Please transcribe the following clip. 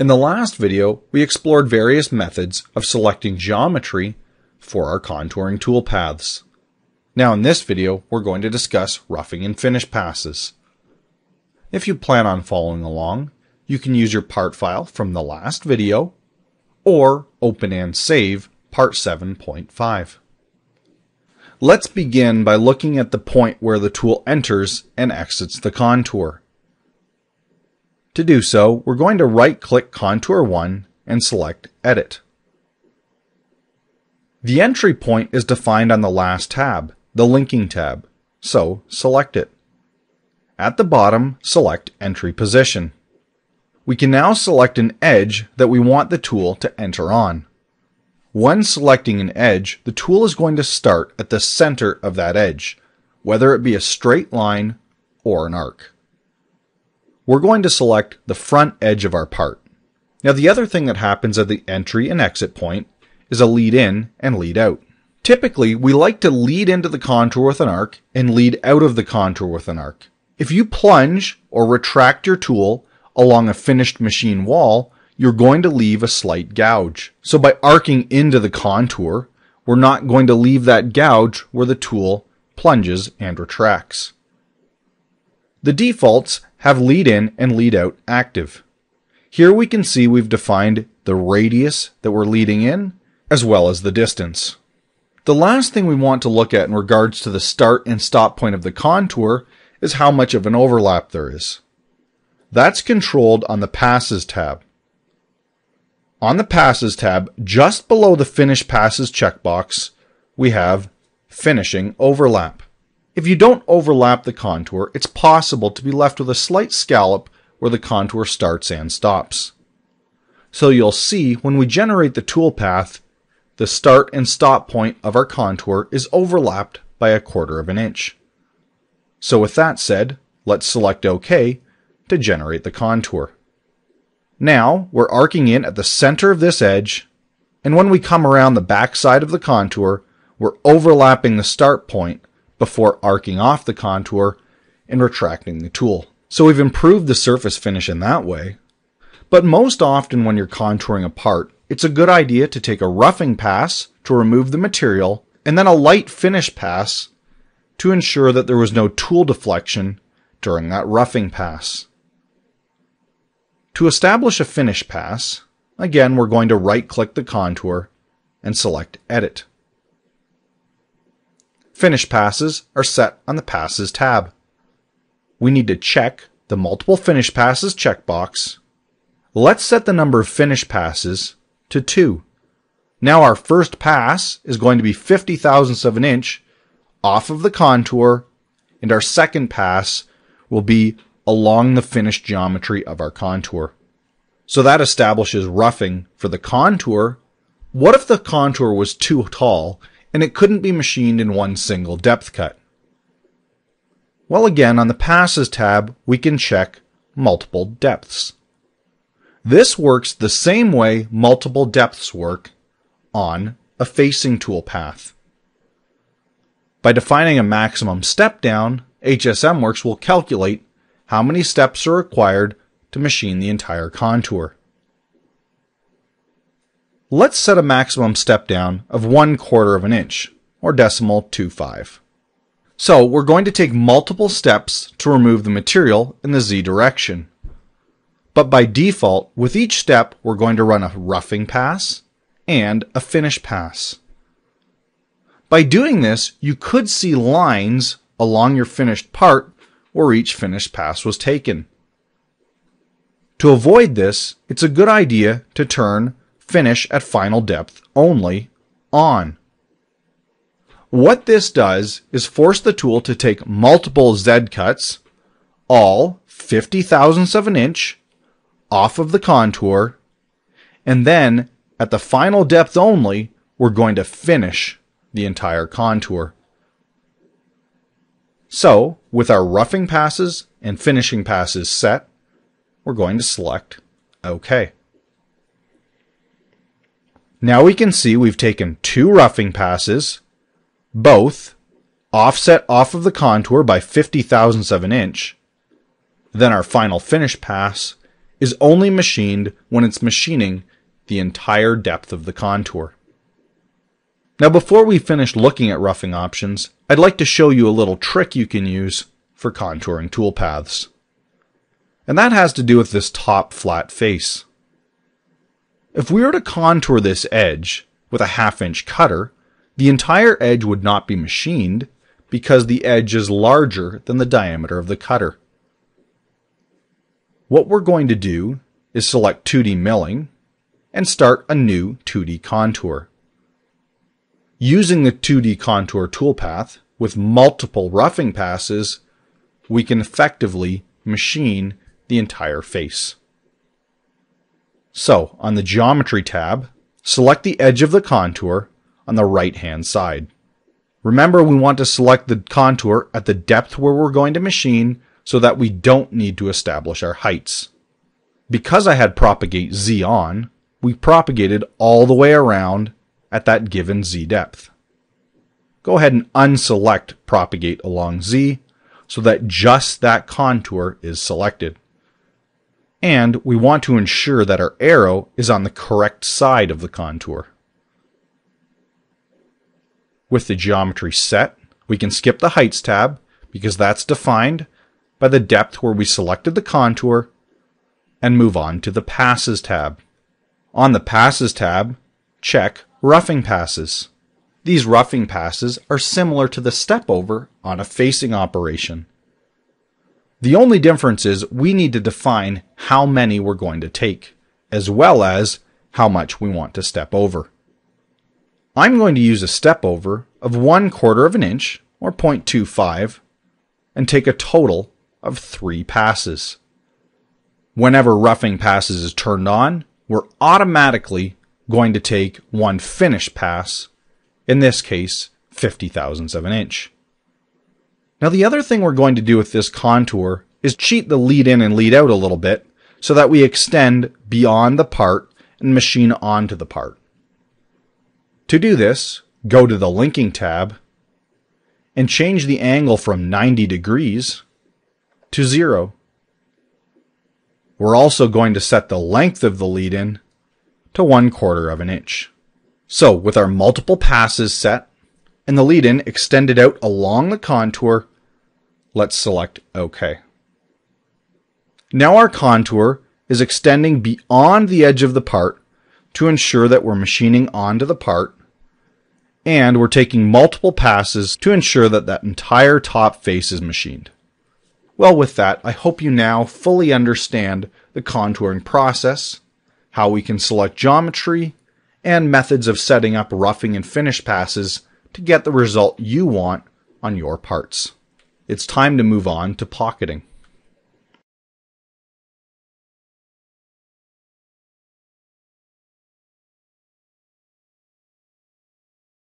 In the last video, we explored various methods of selecting geometry for our contouring toolpaths. Now in this video, we're going to discuss roughing and finish passes. If you plan on following along, you can use your part file from the last video, or open and save part 7.5. Let's begin by looking at the point where the tool enters and exits the contour. To do so, we're going to right-click Contour 1 and select Edit. The entry point is defined on the last tab, the Linking tab, so select it. At the bottom, select Entry Position. We can now select an edge that we want the tool to enter on. When selecting an edge, the tool is going to start at the center of that edge, whether it be a straight line or an arc. We're going to select the front edge of our part. Now the other thing that happens at the entry and exit point is a lead in and lead out. Typically, we like to lead into the contour with an arc and lead out of the contour with an arc. If you plunge or retract your tool along a finished machine wall, you're going to leave a slight gouge. So by arcing into the contour, we're not going to leave that gouge where the tool plunges and retracts. The defaults have lead in and lead out active. Here we can see we've defined the radius that we're leading in, as well as the distance. The last thing we want to look at in regards to the start and stop point of the contour is how much of an overlap there is. That's controlled on the Passes tab. On the Passes tab, just below the Finish Passes checkbox, we have Finishing Overlap. If you don't overlap the contour, it's possible to be left with a slight scallop where the contour starts and stops. So you'll see when we generate the toolpath, the start and stop point of our contour is overlapped by a quarter of an inch. So with that said, let's select OK to generate the contour. Now we're arcing in at the center of this edge, and when we come around the back side of the contour, we're overlapping the start point before arcing off the contour and retracting the tool. So we've improved the surface finish in that way. But most often when you're contouring a part, it's a good idea to take a roughing pass to remove the material and then a light finish pass to ensure that there was no tool deflection during that roughing pass. To establish a finish pass, again we're going to right click the contour and select Edit. Finish passes are set on the Passes tab. We need to check the Multiple Finish Passes checkbox. Let's set the number of finish passes to 2. Now our first pass is going to be 50 thousandths of an inch off of the contour, and our second pass will be along the finished geometry of our contour. So that establishes roughing for the contour. What if the contour was too tall and it couldn't be machined in one single depth cut? Well, again, on the Passes tab, we can check multiple depths. This works the same way multiple depths work on a facing tool path. By defining a maximum step down, HSMWorks will calculate how many steps are required to machine the entire contour. Let's set a maximum step down of 1 quarter of an inch, or decimal 25. So we're going to take multiple steps to remove the material in the Z direction. But by default, with each step, we're going to run a roughing pass and a finish pass. By doing this, you could see lines along your finished part where each finished pass was taken. To avoid this, it's a good idea to turn finish at final depth only on. What this does is force the tool to take multiple Z cuts, all 50 thousandths of an inch, off of the contour, and then at the final depth only, we're going to finish the entire contour. So, with our roughing passes and finishing passes set, we're going to select OK. Now we can see we've taken two roughing passes, both offset off of the contour by 50 thousandths of an inch, then our final finish pass, is only machined when it's machining the entire depth of the contour. Now before we finish looking at roughing options, I'd like to show you a little trick you can use for contouring toolpaths. And that has to do with this top flat face. If we were to contour this edge with a half inch cutter, the entire edge would not be machined because the edge is larger than the diameter of the cutter. What we're going to do is select 2D milling and start a new 2D contour. Using the 2D contour toolpath with multiple roughing passes, we can effectively machine the entire face. So, on the Geometry tab, select the edge of the contour on the right hand side. Remember, we want to select the contour at the depth where we're going to machine so that we don't need to establish our heights. Because I had propagate Z on, we propagated all the way around at that given Z depth. Go ahead and unselect propagate along Z so that just that contour is selected. And we want to ensure that our arrow is on the correct side of the contour. With the geometry set, we can skip the Heights tab because that's defined by the depth where we selected the contour and move on to the Passes tab. On the Passes tab, check Roughing Passes. These roughing passes are similar to the step over on a facing operation. The only difference is we need to define how many we're going to take, as well as how much we want to step over. I'm going to use a step over of 1 quarter of an inch, or 0.25, and take a total of 3 passes. Whenever roughing passes is turned on, we're automatically going to take one finish pass, in this case, 50 thousandths of an inch. Now the other thing we're going to do with this contour is cheat the lead in and lead out a little bit so that we extend beyond the part and machine onto the part. To do this, go to the linking tab and change the angle from 90 degrees to zero. We're also going to set the length of the lead in to one quarter of an inch. So with our multiple passes set and the lead in extended out along the contour, let's select OK. Now our contour is extending beyond the edge of the part to ensure that we're machining onto the part and we're taking multiple passes to ensure that that entire top face is machined. Well, with that, I hope you now fully understand the contouring process, how we can select geometry, and methods of setting up roughing and finish passes to get the result you want on your parts. It's time to move on to pocketing.